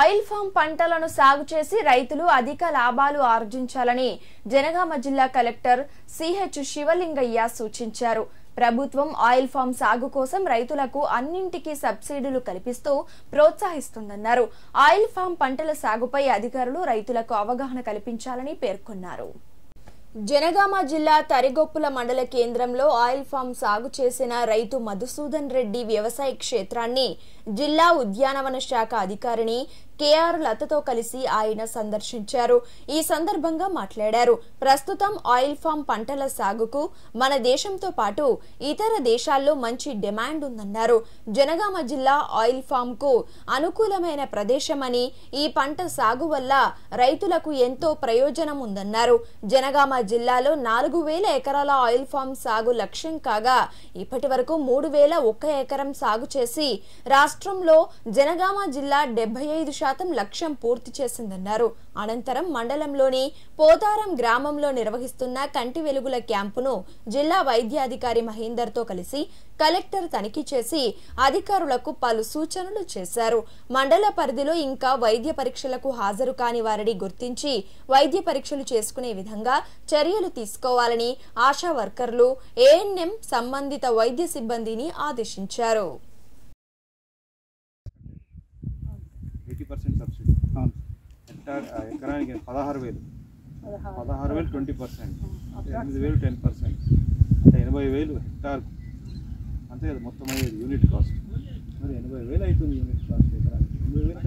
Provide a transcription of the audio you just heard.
Oil form పంటలను సాగు చేసి రైతులు అధిక లాభాలు ఆర్జించాలని జనగామ జిల్లా కలెక్టర్ సిహెచ్ శివలింగయ్య సూచించారు. ప్రభుత్వం ఆయిల్ ఫామ్ సాగు కోసం రైతులకు అన్నింటికీ సబ్సిడీలు కల్పిస్తూ ప్రోత్సహిస్తుందన్నారు. ఆయిల్ ఫామ్ పంటల సాగుపై అధికారులు రైతులకు అవగాహన కల్పించాలని పేర్కొన్నారు. జనగామ జిల్లా తరిగొప్పుల మండల కేంద్రంలో ఆయిల్ ఫామ్ సాగు చేసిన రైతు మధుసూదన్ రెడ్డి వ్యవసాయ క్షేత్రాన్ని జిల్లా ఉద్యానవన శాఖ అధికారిని కేఆర్ లతతో కలిసి ఆయన సందర్శించారు. ఈ సందర్భంగా మాట్లాడారు. ప్రస్తుతం ఆయిల్ ఫామ్ పంటల సాగుకు మన దేశంతో పాటు ఇతర దేశాల్లో మంచి డిమాండ్ ఉందన్నారు. జనగామ జిల్లా ఆయిల్ ఫామ్కు అనుకూలమైన ప్రదేశమని ఈ పంట సాగు వల్ల రైతులకు ఎంతో ప్రయోజనం ఉందన్నారు. జనగామ జిల్లాలో నాలుగు వేల ఎకరాల ఆయిల్ ఫామ్ సాగు లక్ష్యం కాగా ఇప్పటి వరకు మూడు వేల ఒక్క ఎకరం సాగు చేసి రాష్ట్రంలో జనగామ జిల్లా డెబ్బై ఐదు శాతం లక్ష్యం పూర్తి చేసిందన్నారు. అనంతరం మండలంలోని పోతారం గ్రామంలో నిర్వహిస్తున్న కంటి వెలుగుల క్యాంపును జిల్లా వైద్యాధికారి మహేందర్తో కలిసి కలెక్టర్ తనిఖీ చేసి అధికారులకు పలు సూచనలు చేశారు. మండల పరిధిలో ఇంకా వైద్య పరీక్షలకు హాజరు కాని వారిని గుర్తించి వైద్య పరీక్షలు చేసుకునే విధంగా చర్యలు తీసుకోవాలని ఆశా వర్కర్లు ఏఎన్ఎం సంబంధిత వైద్య సిబ్బందిని ఆదేశించారు. ఎకరానికి పదహారు వేలు. పదహారు. వేలు ట్వంటీ పర్సెంట్. ఎనిమిది వేలు టెన్ పర్సెంట్. అంటే ఎనభై వేలు హెక్టార్. అంతే కదా మొత్తం అయ్యేది యూనిట్ కాస్ట్. మరి ఎనభై వేలు అవుతుంది యూనిట్ కాస్ట్ ఎకరానికి. ఎనభై వేల